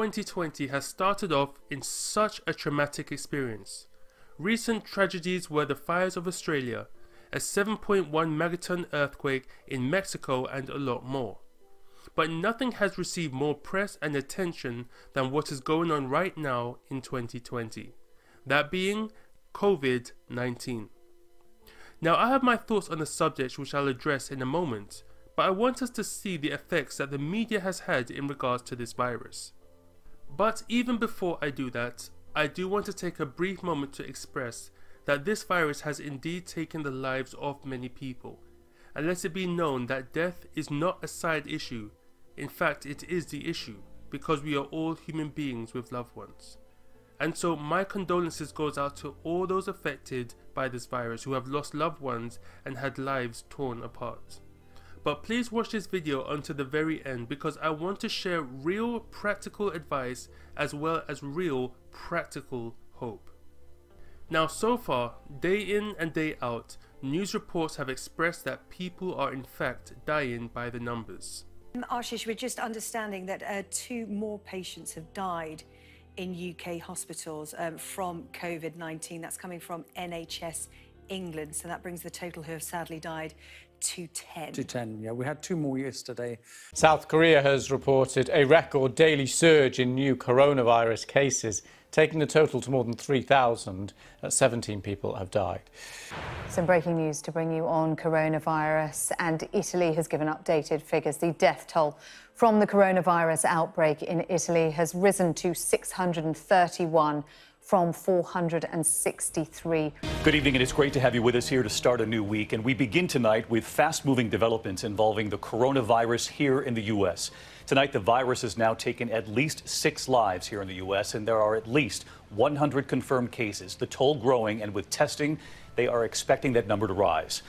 2020 has started off in such a traumatic experience. Recent tragedies were the fires of Australia, a 7.1 megaton earthquake in Mexico, and a lot more. But nothing has received more press and attention than what is going on right now in 2020. That being COVID 19. Now, I have my thoughts on the subject which I'll address in a moment, but I want us to see the effects that the media has had in regards to this virus. But even before I do that, I do want to take a brief moment to express that this virus has indeed taken the lives of many people, and let it be known that death is not a side issue, in fact, it is the issue, because we are all human beings with loved ones. And so my condolences goes out to all those affected by this virus who have lost loved ones and had lives torn apart. But please watch this video until the very end because I want to share real practical advice as well as real practical hope. Now so far, day in and day out, news reports have expressed that people are in fact dying by the numbers. Ashish, we're just understanding that uh, two more patients have died in UK hospitals um, from COVID-19. That's coming from NHS England. So that brings the total who have sadly died to 10. To 10, yeah. We had two more yesterday. South Korea has reported a record daily surge in new coronavirus cases, taking the total to more than 3,000. 17 people have died. Some breaking news to bring you on coronavirus, and Italy has given updated figures. The death toll from the coronavirus outbreak in Italy has risen to 631 from 463. Good evening, and it's great to have you with us here to start a new week. And we begin tonight with fast moving developments involving the coronavirus here in the U.S. Tonight, the virus has now taken at least six lives here in the U.S., and there are at least 100 confirmed cases. The toll growing, and with testing, they are expecting that number to rise.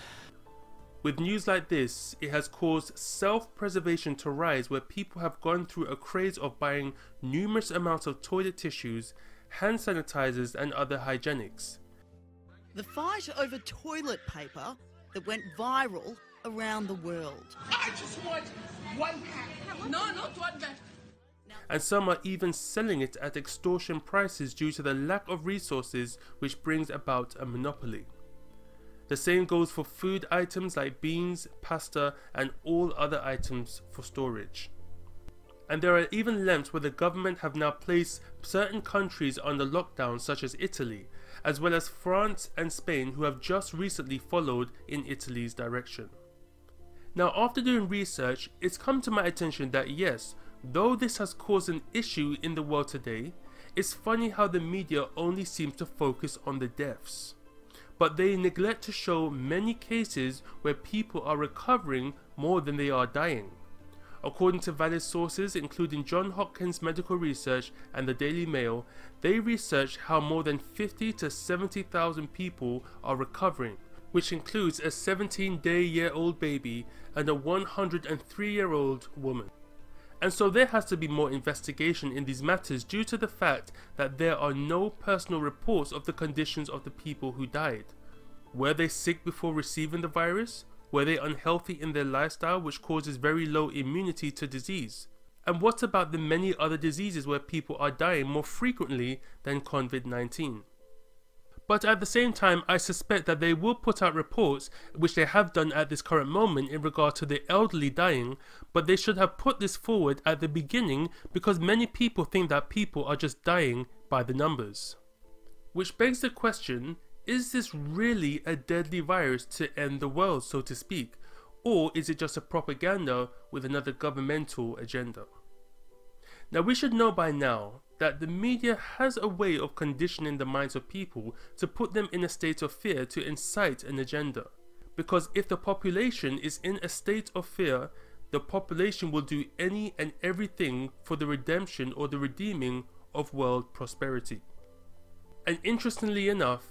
With news like this, it has caused self preservation to rise where people have gone through a craze of buying numerous amounts of toilet tissues hand sanitizers, and other hygienics. The fight over toilet paper that went viral around the world. I just want one pack. No, not one pack. And some are even selling it at extortion prices due to the lack of resources which brings about a monopoly. The same goes for food items like beans, pasta and all other items for storage and there are even lengths where the government have now placed certain countries under lockdown such as Italy, as well as France and Spain who have just recently followed in Italy's direction. Now after doing research, it's come to my attention that yes, though this has caused an issue in the world today, it's funny how the media only seems to focus on the deaths. But they neglect to show many cases where people are recovering more than they are dying. According to valid sources, including John Hopkins Medical Research and the Daily Mail, they researched how more than 50 to 70,000 people are recovering, which includes a 17 day year old baby and a 103 year old woman. And so there has to be more investigation in these matters due to the fact that there are no personal reports of the conditions of the people who died. Were they sick before receiving the virus? Were they unhealthy in their lifestyle which causes very low immunity to disease? And what about the many other diseases where people are dying more frequently than COVID-19? But at the same time, I suspect that they will put out reports, which they have done at this current moment in regard to the elderly dying, but they should have put this forward at the beginning because many people think that people are just dying by the numbers. Which begs the question, is this really a deadly virus to end the world, so to speak? Or is it just a propaganda with another governmental agenda? Now we should know by now that the media has a way of conditioning the minds of people to put them in a state of fear to incite an agenda. Because if the population is in a state of fear, the population will do any and everything for the redemption or the redeeming of world prosperity. And interestingly enough,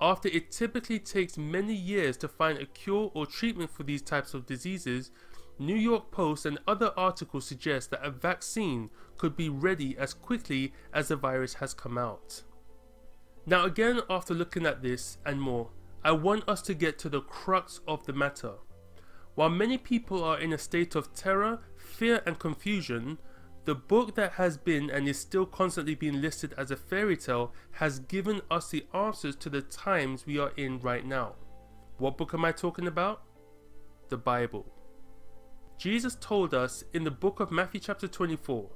after it typically takes many years to find a cure or treatment for these types of diseases, New York Post and other articles suggest that a vaccine could be ready as quickly as the virus has come out. Now again after looking at this and more, I want us to get to the crux of the matter. While many people are in a state of terror, fear and confusion, the book that has been and is still constantly being listed as a fairy tale has given us the answers to the times we are in right now. What book am I talking about? The Bible. Jesus told us in the book of Matthew, chapter 24,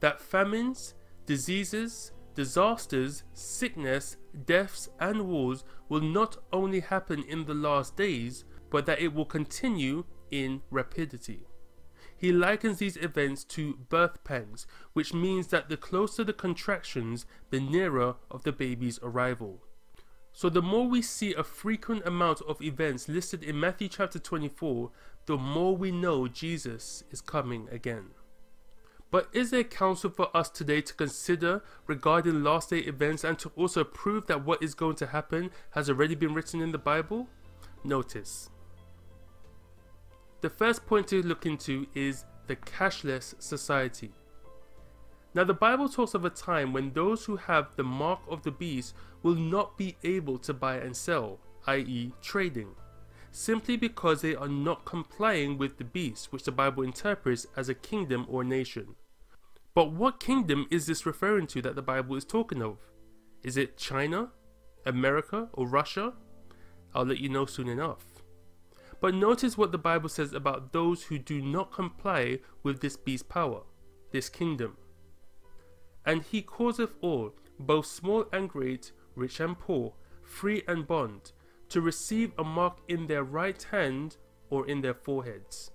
that famines, diseases, disasters, sickness, deaths, and wars will not only happen in the last days, but that it will continue in rapidity. He likens these events to birth pangs, which means that the closer the contractions, the nearer of the baby's arrival. So the more we see a frequent amount of events listed in Matthew chapter 24, the more we know Jesus is coming again. But is there counsel for us today to consider regarding last day events and to also prove that what is going to happen has already been written in the Bible? Notice. The first point to look into is the cashless society. Now, the Bible talks of a time when those who have the mark of the beast will not be able to buy and sell, i.e., trading, simply because they are not complying with the beast, which the Bible interprets as a kingdom or nation. But what kingdom is this referring to that the Bible is talking of? Is it China, America, or Russia? I'll let you know soon enough. But notice what the Bible says about those who do not comply with this beast's power, this kingdom. And he causeth all, both small and great, rich and poor, free and bond, to receive a mark in their right hand or in their foreheads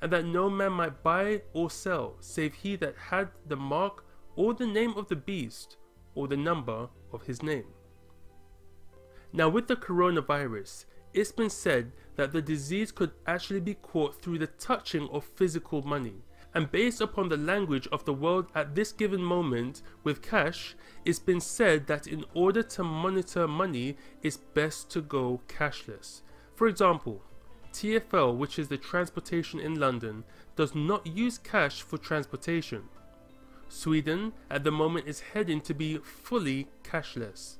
and that no man might buy or sell, save he that had the mark or the name of the beast or the number of his name. Now, with the coronavirus, it's been said that the disease could actually be caught through the touching of physical money. And based upon the language of the world at this given moment with cash, it's been said that in order to monitor money, it's best to go cashless. For example, TfL, which is the transportation in London, does not use cash for transportation. Sweden at the moment is heading to be fully cashless.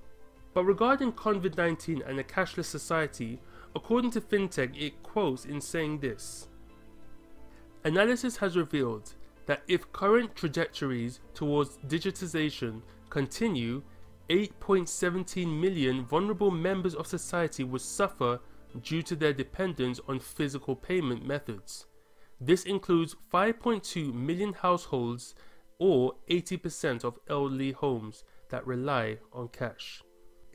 But regarding COVID 19 and a cashless society, according to FinTech, it quotes in saying this Analysis has revealed that if current trajectories towards digitization continue, 8.17 million vulnerable members of society would suffer due to their dependence on physical payment methods. This includes 5.2 million households or 80% of elderly homes that rely on cash.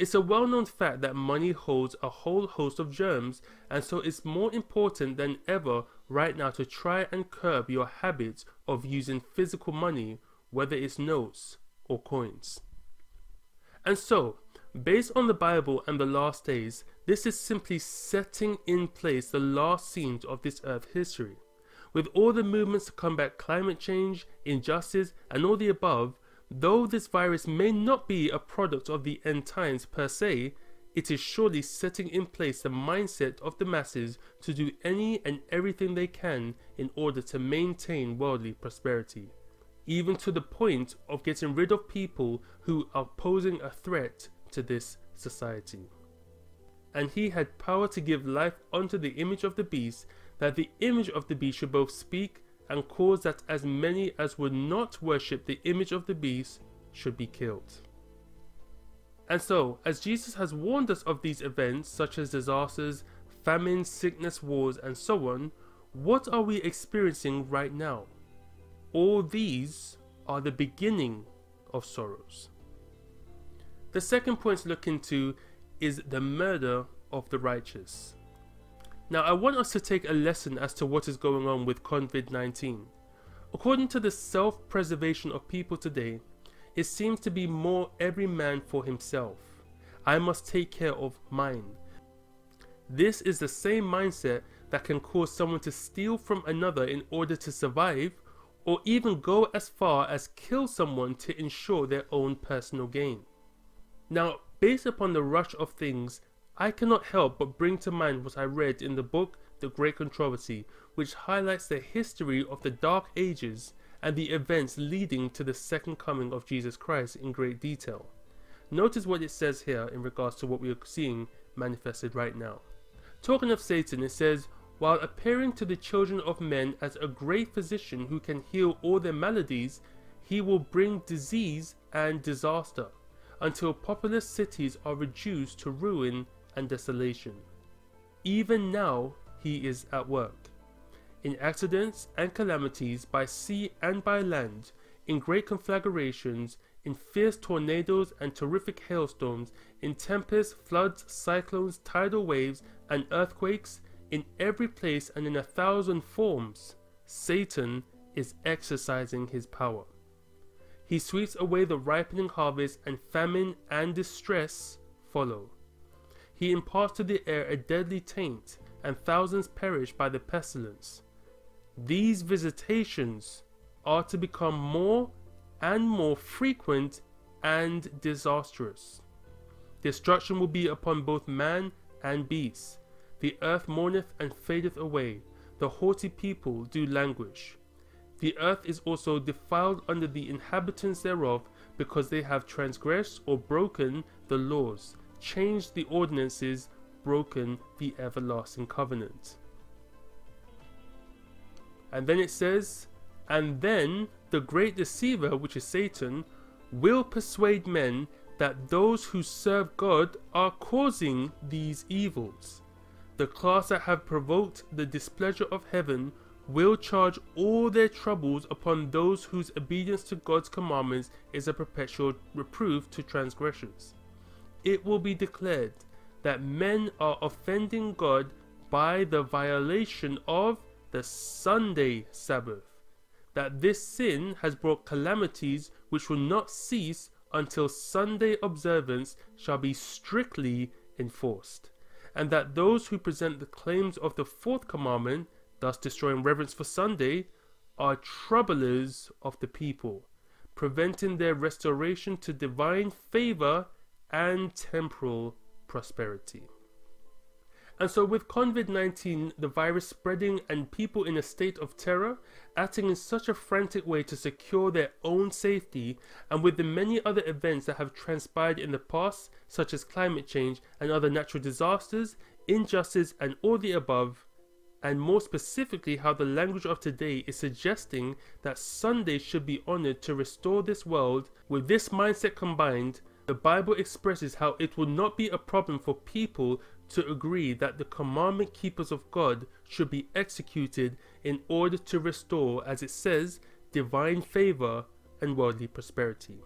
It's a well known fact that money holds a whole host of germs, and so it's more important than ever right now to try and curb your habits of using physical money, whether it's notes or coins. And so, based on the Bible and the last days, this is simply setting in place the last scenes of this Earth history. With all the movements to combat climate change, injustice, and all the above, though this virus may not be a product of the end times per se, it is surely setting in place the mindset of the masses to do any and everything they can in order to maintain worldly prosperity, even to the point of getting rid of people who are posing a threat to this society. And he had power to give life unto the image of the beast, that the image of the beast should both speak and cause that as many as would not worship the image of the beast should be killed. And so, as Jesus has warned us of these events, such as disasters, famine, sickness, wars, and so on, what are we experiencing right now? All these are the beginning of sorrows. The second point to look into is the murder of the righteous. Now, I want us to take a lesson as to what is going on with COVID 19. According to the self preservation of people today, it seems to be more every man for himself. I must take care of mine. This is the same mindset that can cause someone to steal from another in order to survive, or even go as far as kill someone to ensure their own personal gain. Now, Based upon the rush of things, I cannot help but bring to mind what I read in the book The Great Controversy, which highlights the history of the Dark Ages and the events leading to the second coming of Jesus Christ in great detail. Notice what it says here in regards to what we are seeing manifested right now. Talking of Satan, it says, while appearing to the children of men as a great physician who can heal all their maladies, he will bring disease and disaster until populous cities are reduced to ruin and desolation. Even now, he is at work. In accidents and calamities by sea and by land, in great conflagrations, in fierce tornadoes and terrific hailstorms, in tempests, floods, cyclones, tidal waves, and earthquakes, in every place and in a thousand forms, Satan is exercising his power. He sweeps away the ripening harvest, and famine and distress follow. He imparts to the air a deadly taint, and thousands perish by the pestilence. These visitations are to become more and more frequent and disastrous. Destruction will be upon both man and beast. The earth mourneth and fadeth away, the haughty people do languish. The earth is also defiled under the inhabitants thereof, because they have transgressed or broken the laws, changed the ordinances, broken the everlasting covenant. And then it says, And then the great deceiver, which is Satan, will persuade men that those who serve God are causing these evils. The class that have provoked the displeasure of heaven will charge all their troubles upon those whose obedience to God's commandments is a perpetual reproof to transgressors. It will be declared that men are offending God by the violation of the Sunday Sabbath, that this sin has brought calamities which will not cease until Sunday observance shall be strictly enforced, and that those who present the claims of the fourth commandment, thus destroying reverence for Sunday, are troublers of the people, preventing their restoration to divine favor and temporal prosperity. And so, with COVID 19, the virus spreading and people in a state of terror, acting in such a frantic way to secure their own safety, and with the many other events that have transpired in the past, such as climate change and other natural disasters, injustice, and all the above, and more specifically, how the language of today is suggesting that Sunday should be honored to restore this world, with this mindset combined, the Bible expresses how it will not be a problem for people to agree that the commandment keepers of God should be executed in order to restore, as it says, divine favor and worldly prosperity.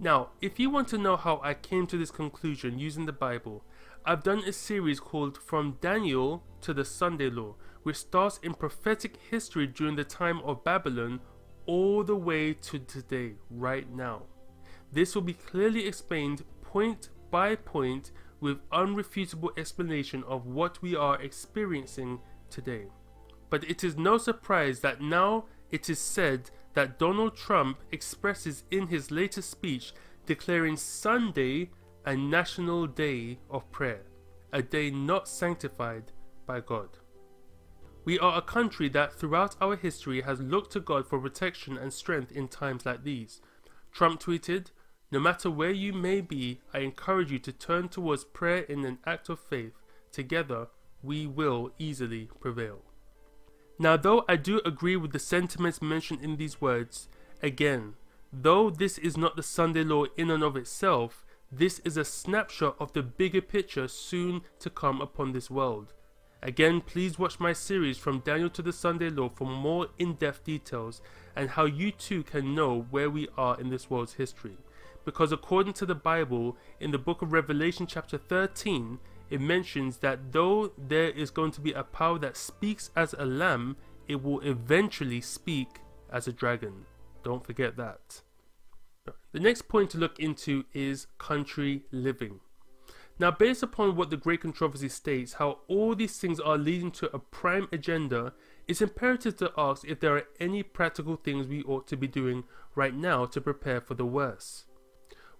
Now, if you want to know how I came to this conclusion using the Bible, I've done a series called From Daniel to the Sunday Law, which starts in prophetic history during the time of Babylon all the way to today, right now. This will be clearly explained point by point with unrefutable explanation of what we are experiencing today. But it is no surprise that now it is said that Donald Trump expresses in his latest speech declaring Sunday a national day of prayer, a day not sanctified by God. We are a country that throughout our history has looked to God for protection and strength in times like these. Trump tweeted, no matter where you may be, I encourage you to turn towards prayer in an act of faith. Together, we will easily prevail. Now, though I do agree with the sentiments mentioned in these words, again, though this is not the Sunday law in and of itself, this is a snapshot of the bigger picture soon to come upon this world. Again, please watch my series from Daniel to the Sunday Law for more in depth details and how you too can know where we are in this world's history because according to the Bible, in the book of Revelation, chapter 13, it mentions that though there is going to be a power that speaks as a lamb, it will eventually speak as a dragon. Don't forget that. The next point to look into is country living. Now, based upon what the Great Controversy states, how all these things are leading to a prime agenda, it's imperative to ask if there are any practical things we ought to be doing right now to prepare for the worst.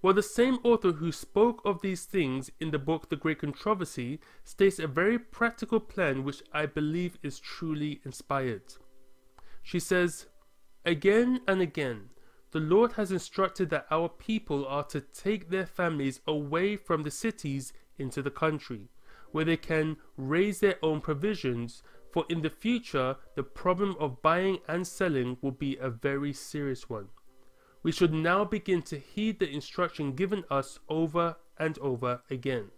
Well, the same author who spoke of these things in the book The Great Controversy states a very practical plan which I believe is truly inspired. She says, Again and again, the Lord has instructed that our people are to take their families away from the cities into the country, where they can raise their own provisions, for in the future the problem of buying and selling will be a very serious one. We should now begin to heed the instruction given us over and over again.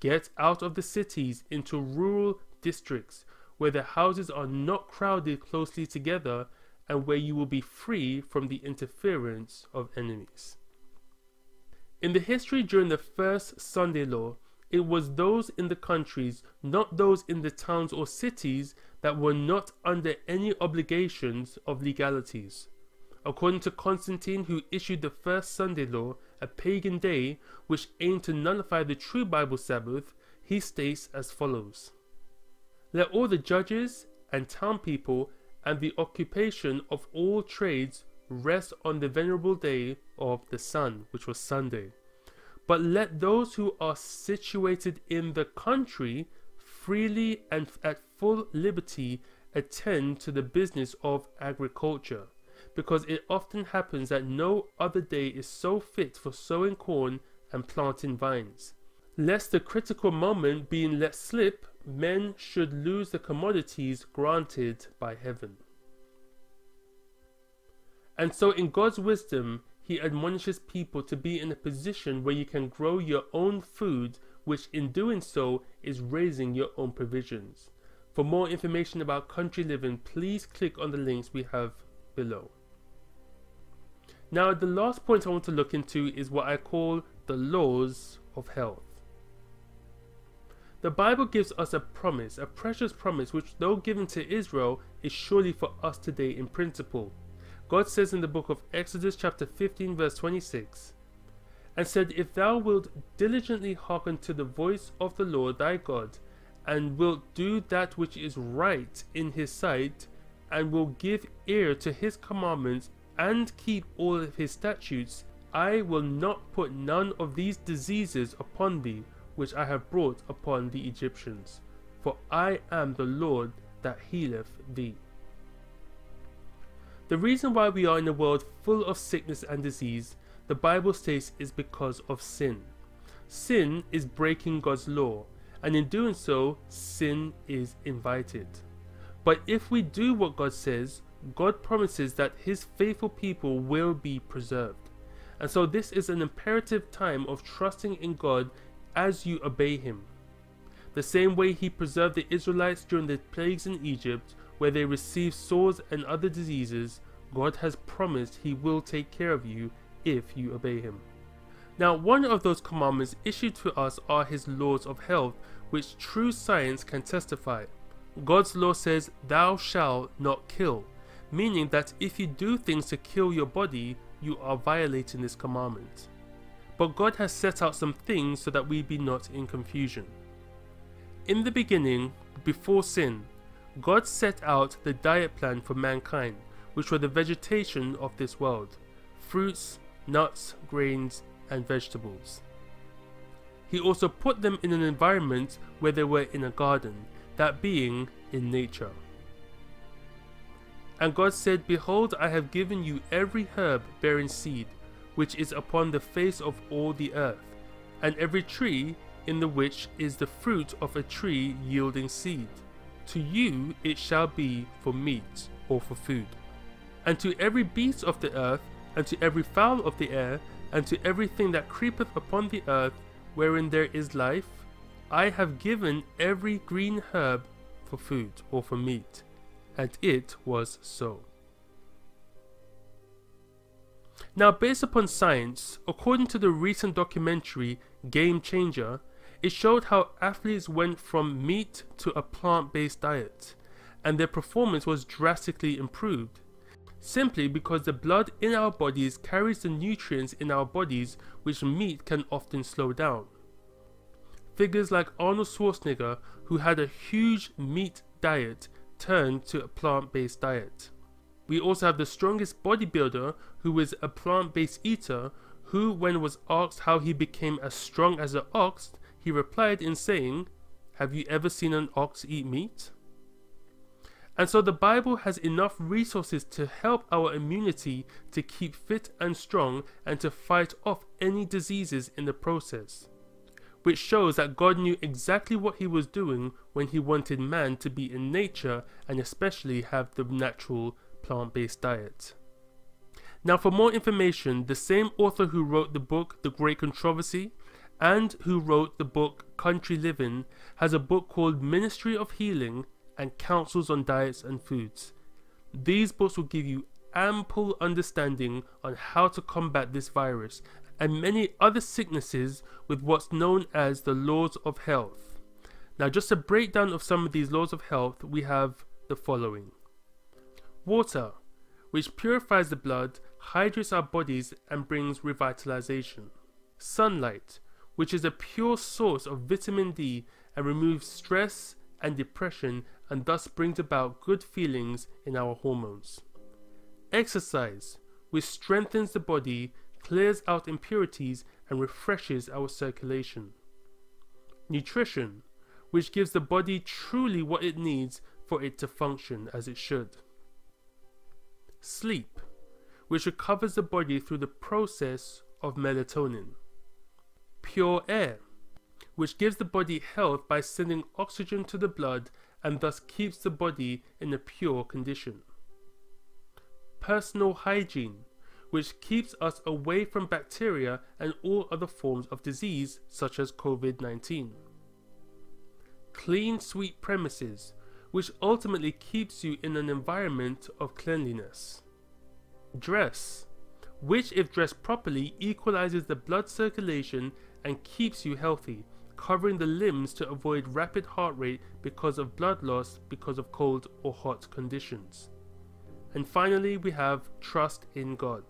Get out of the cities into rural districts where the houses are not crowded closely together and where you will be free from the interference of enemies. In the history during the first Sunday law, it was those in the countries, not those in the towns or cities, that were not under any obligations of legalities. According to Constantine, who issued the first Sunday law, a pagan day which aimed to nullify the true Bible Sabbath, he states as follows Let all the judges and town people and the occupation of all trades rest on the venerable day of the sun, which was Sunday. But let those who are situated in the country freely and at full liberty attend to the business of agriculture, because it often happens that no other day is so fit for sowing corn and planting vines. Lest the critical moment being let slip, men should lose the commodities granted by heaven. And so, in God's wisdom, He admonishes people to be in a position where you can grow your own food, which in doing so is raising your own provisions. For more information about country living, please click on the links we have below. Now, the last point I want to look into is what I call the laws of health. The Bible gives us a promise, a precious promise, which, though given to Israel, is surely for us today in principle. God says in the book of Exodus, chapter 15, verse 26, and said, If thou wilt diligently hearken to the voice of the Lord thy God, and wilt do that which is right in his sight, and will give ear to his commandments, and keep all of his statutes, I will not put none of these diseases upon thee, which I have brought upon the Egyptians. For I am the Lord that healeth thee. The reason why we are in a world full of sickness and disease, the Bible states, is because of sin. Sin is breaking God's law, and in doing so, sin is invited. But if we do what God says, God promises that His faithful people will be preserved. And so, this is an imperative time of trusting in God as you obey him. The same way he preserved the Israelites during the plagues in Egypt, where they received sores and other diseases, God has promised he will take care of you if you obey him. Now, one of those commandments issued to us are his laws of health, which true science can testify. God's law says, Thou shalt not kill, meaning that if you do things to kill your body, you are violating this commandment. But God has set out some things so that we be not in confusion. In the beginning, before sin, God set out the diet plan for mankind, which were the vegetation of this world fruits, nuts, grains, and vegetables. He also put them in an environment where they were in a garden, that being in nature. And God said, Behold, I have given you every herb bearing seed which is upon the face of all the earth, and every tree in the which is the fruit of a tree yielding seed. To you it shall be for meat or for food. And to every beast of the earth, and to every fowl of the air, and to everything that creepeth upon the earth, wherein there is life, I have given every green herb for food or for meat. And it was so. Now, based upon science, according to the recent documentary Game Changer, it showed how athletes went from meat to a plant based diet, and their performance was drastically improved. Simply because the blood in our bodies carries the nutrients in our bodies which meat can often slow down. Figures like Arnold Schwarzenegger, who had a huge meat diet, turned to a plant based diet. We also have the strongest bodybuilder who is a plant-based eater who when was asked how he became as strong as an ox, he replied in saying, have you ever seen an ox eat meat? And so the Bible has enough resources to help our immunity to keep fit and strong and to fight off any diseases in the process. Which shows that God knew exactly what he was doing when he wanted man to be in nature and especially have the natural plant based diet. Now, for more information, the same author who wrote the book The Great Controversy and who wrote the book Country Living has a book called Ministry of Healing and Counsels on Diets and Foods. These books will give you ample understanding on how to combat this virus and many other sicknesses with what's known as the laws of health. Now, just a breakdown of some of these laws of health, we have the following Water, which purifies the blood, hydrates our bodies, and brings revitalization. Sunlight, which is a pure source of vitamin D and removes stress and depression and thus brings about good feelings in our hormones. Exercise, which strengthens the body, clears out impurities, and refreshes our circulation. Nutrition, which gives the body truly what it needs for it to function as it should. Sleep, which recovers the body through the process of melatonin. Pure air, which gives the body health by sending oxygen to the blood and thus keeps the body in a pure condition. Personal hygiene, which keeps us away from bacteria and all other forms of disease such as COVID 19. Clean, sweet premises, which ultimately keeps you in an environment of cleanliness. Dress, which, if dressed properly, equalizes the blood circulation and keeps you healthy, covering the limbs to avoid rapid heart rate because of blood loss because of cold or hot conditions. And finally, we have trust in God,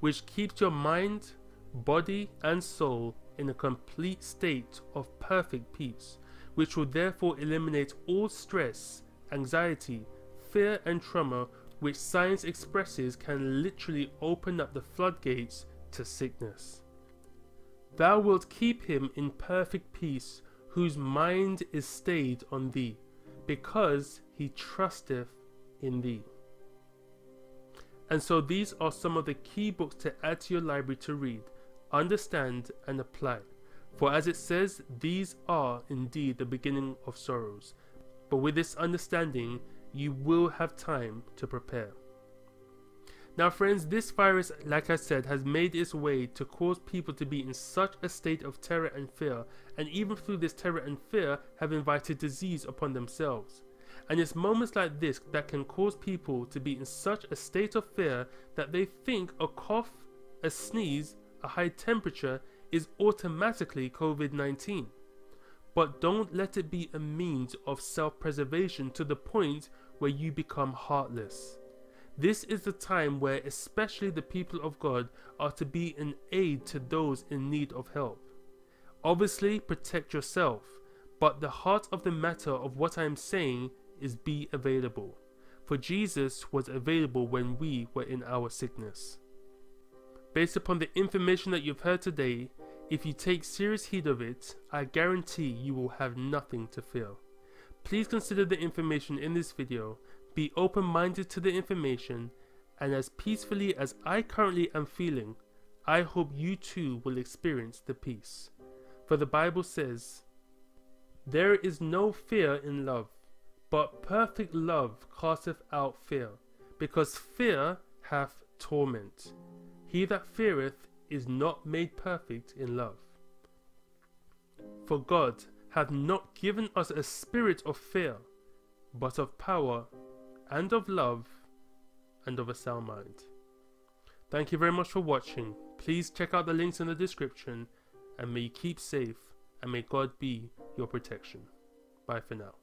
which keeps your mind, body, and soul in a complete state of perfect peace, which will therefore eliminate all stress, anxiety, fear, and trauma, which science expresses can literally open up the floodgates to sickness. Thou wilt keep him in perfect peace, whose mind is stayed on thee, because he trusteth in thee. And so these are some of the key books to add to your library to read, understand, and apply. For as it says, these are indeed the beginning of sorrows. But with this understanding, you will have time to prepare. Now, friends, this virus, like I said, has made its way to cause people to be in such a state of terror and fear, and even through this terror and fear, have invited disease upon themselves. And it's moments like this that can cause people to be in such a state of fear that they think a cough, a sneeze, a high temperature is automatically COVID 19. But don't let it be a means of self preservation to the point where you become heartless. This is the time where, especially the people of God, are to be an aid to those in need of help. Obviously, protect yourself, but the heart of the matter of what I am saying is be available. For Jesus was available when we were in our sickness. Based upon the information that you've heard today, if you take serious heed of it, I guarantee you will have nothing to fear. Please consider the information in this video, be open minded to the information, and as peacefully as I currently am feeling, I hope you too will experience the peace. For the Bible says, There is no fear in love, but perfect love casteth out fear, because fear hath torment. He that feareth is not made perfect in love. For God hath not given us a spirit of fear, but of power, and of love, and of a sound mind. Thank you very much for watching. Please check out the links in the description, and may you keep safe, and may God be your protection. Bye for now.